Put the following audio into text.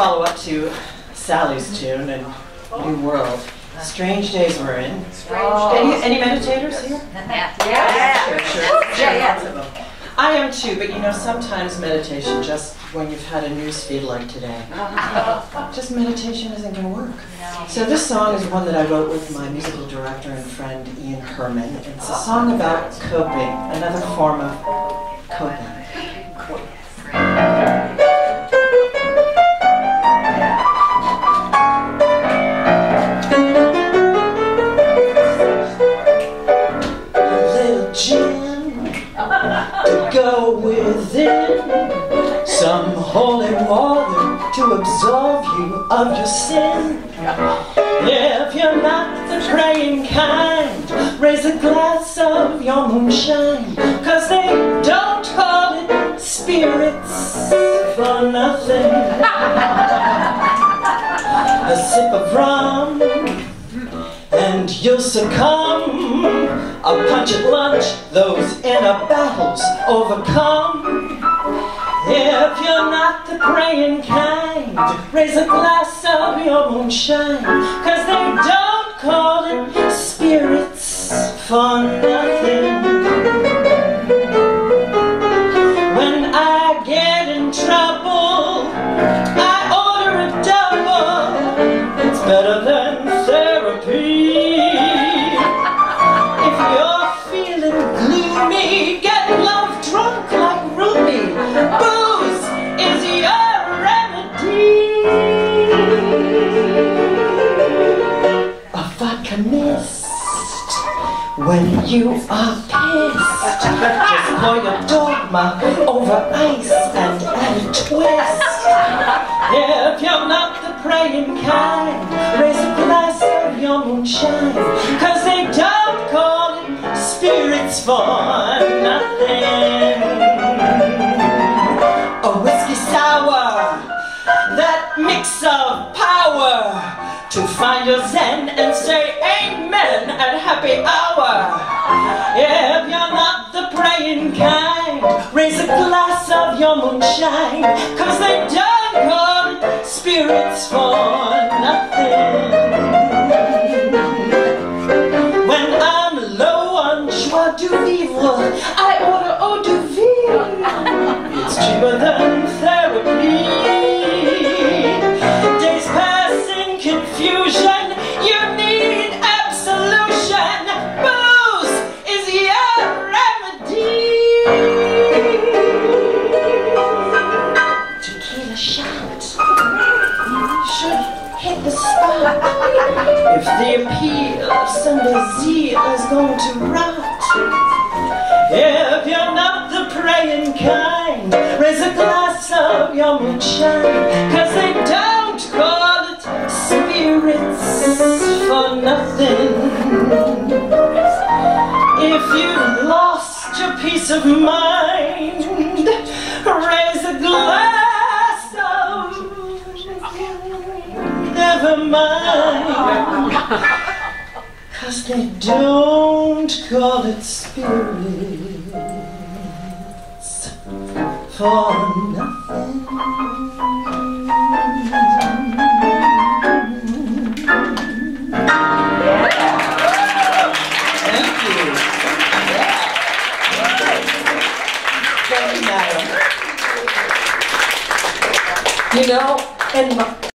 follow up to Sally's tune and New World. Strange days we're in. Any, any meditators here? Yeah. Sure, sure. Yeah, yeah. I am too, but you know, sometimes meditation, just when you've had a news feed like today, uh-huh. just meditation isn't going to work. So this song is one that I wrote with my musical director and friend Ian Herman. It's a song about coping, another form of coping. Some holy water to absolve you of your sin. If you're not the praying kind, raise a glass of your moonshine. Cause they don't call it spirits for nothing. A sip of rum, and you'll succumb. A punch at lunch, those inner battles overcome. If you're not the praying kind, raise a glass of your moonshine. Cause they don't call it spirits for nothing. When you are pissed. Just pour your dogma over ice and add a twist. If you're not the praying kind, raise a glass of your moonshine. Cause they don't call it spirits for nothing. To find your zen and say amen at happy hour. If you're not the praying kind, raise a glass of your moonshine, cause they don't call it spirits for nothing. When I'm low on joie de vivre, I order eau de vie. It's cheaper than If the appeal of Sunday zeal is going to rot. If you're not the praying kind, raise a glass of your moonshine. Cause they don't call it spirits for nothing. If you've lost your peace of mind, they don't call it spirits for nothing. Thank you. Thank you, madam. You know, in my,